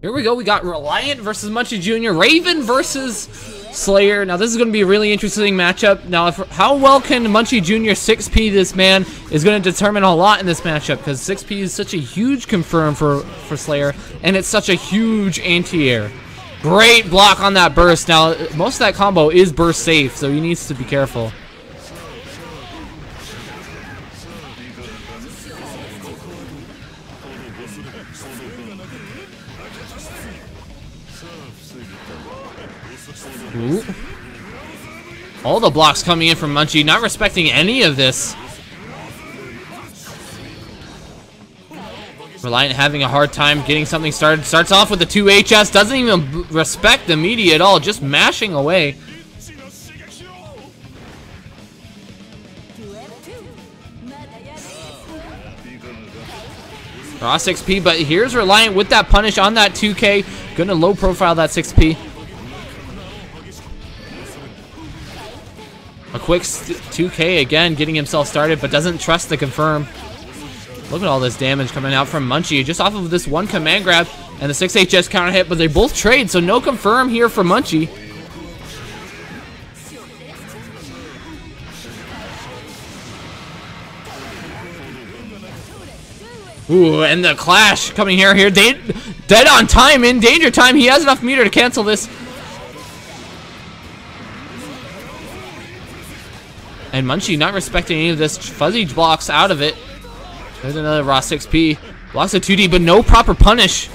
Here we go. We got Reliant versus Munchy Jr. Raven versus Slayer. Now, this is going to be a really interesting matchup. Now, if, how well can Munchy Jr. 6P this man is going to determine a lot in this matchup because 6P is such a huge confirm for, for Slayer, and it's such a huge anti-air. Great block on that burst. Now, most of that combo is burst safe, so he needs to be careful. Ooh. All the blocks coming in from Munchy, not respecting any of this. Reliant having a hard time getting something started. Starts off with the 2 HS, doesn't even respect the media at all, just mashing away. Raw 6P, but here's Reliant with that punish on that 2K. Gonna low profile that 6P. Quick 2K again, getting himself started, but doesn't trust the confirm. Look at all this damage coming out from Munchy, just off of this one command grab and the 6HS counter hit, but they both trade, so no confirm here for Munchy. Ooh, and the clash coming here, here, dead, dead on time, in danger time. He has enough meter to cancel this. And Munchy not respecting any of this. Fuzzy blocks out of it. There's another Raw 6P. Blocks a 2D, but no proper punish.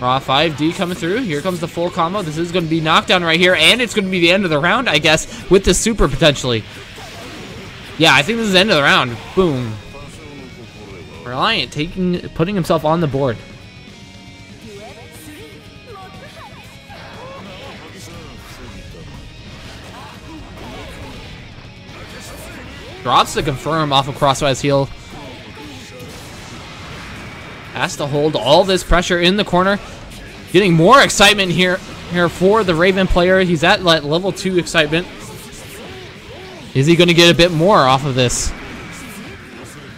Raw 5D coming through. Here comes the full combo. This is going to be knockdown right here, and it's going to be the end of the round, I guess, with the super potentially. Yeah, I think this is the end of the round. Boom. Reliant taking, putting himself on the board. Drops the confirm off of Crosswise Heel. Has to hold all this pressure in the corner. Getting more excitement here, here for the Raven player. He's at like, level 2 excitement. Is he going to get a bit more off of this?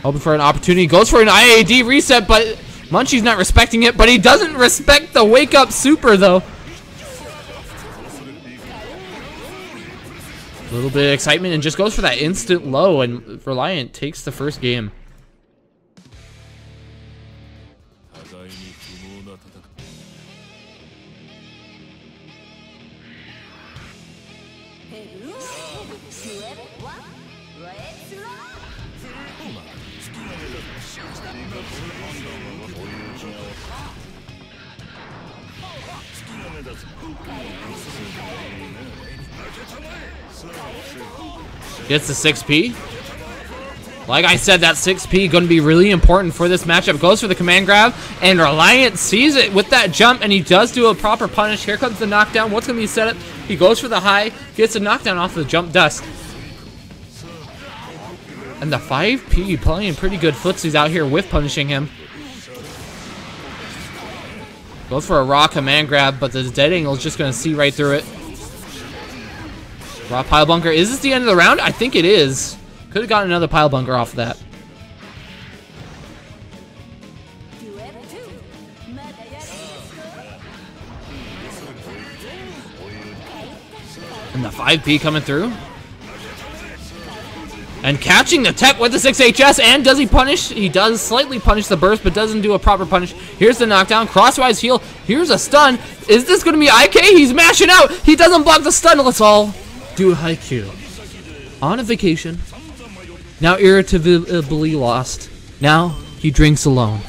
Hoping for an opportunity. Goes for an IAD reset, but Munchy's not respecting it. But he doesn't respect the wake up super, though. A little bit of excitement and just goes for that instant low and Reliant takes the first game. Gets the 6P. Like I said, that 6P going to be really important for this matchup. Goes for the command grab, and Reliant sees it with that jump, and he does do a proper punish. Here comes the knockdown. What's going to be set up? He goes for the high, gets a knockdown off the jump dust. And the 5P playing pretty good footsies out here with punishing him. Goes for a raw command grab, but the dead angle is just going to see right through it. Raw pile bunker. Is this the end of the round? I think it is. Could have gotten another pile bunker off of that. And the 5P coming through. And catching the tech with the 6HS, and does he punish? He does slightly punish the burst, but doesn't do a proper punish. Here's the knockdown, crosswise heel. Here's a stun. Is this going to be IK? He's mashing out. He doesn't block the stun. Let's all do a haiku. On a vacation. Now irritably lost. Now he drinks alone.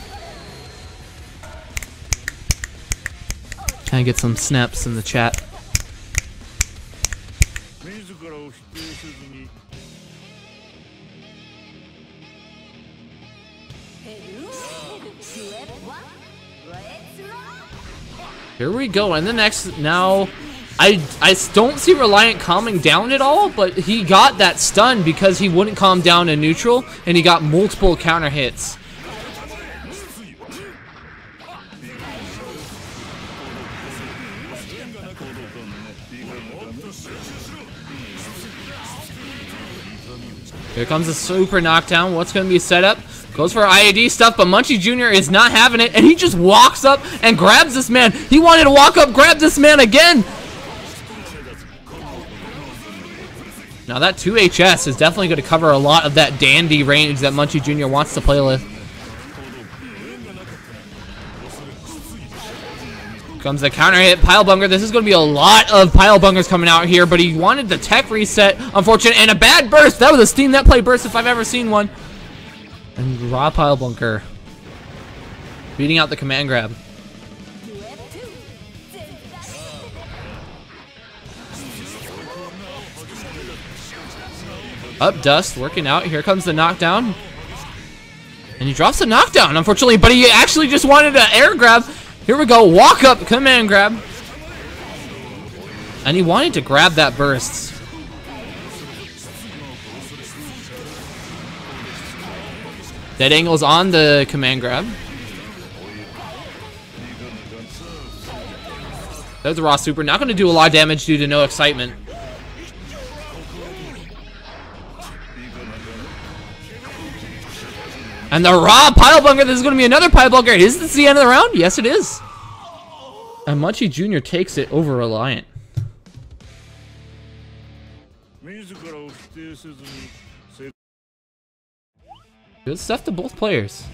Can I get some snaps in the chat? Here we go, and the next, now, I, I don't see Reliant calming down at all, but he got that stun because he wouldn't calm down in neutral, and he got multiple counter hits. Here comes a super knockdown. What's going to be set up? Goes for IAD stuff, but Munchy Jr. is not having it, and he just walks up and grabs this man. He wanted to walk up, grab this man again. Now that 2HS is definitely going to cover a lot of that dandy range that Munchy Jr. wants to play with. Comes the counter hit, Pile Bunker. This is going to be a lot of Pile Bunkers coming out here, but he wanted the tech reset, unfortunate, and a bad burst. That was a Steam Net Play burst if I've ever seen one. And raw Pile Bunker. Beating out the command grab. Up Dust, working out. Here comes the knockdown. And he drops the knockdown, unfortunately, but he actually just wanted an air grab. Here we go, walk up, command grab. And he wanted to grab that burst. Dead angle's on the command grab. There's a raw super. Not going to do a lot of damage due to no excitement. And the raw pile bunker. This is going to be another pile bunker. Is this the end of the round? Yes, it is. And Munchy Jr. takes it over Reliant. Good stuff to both players.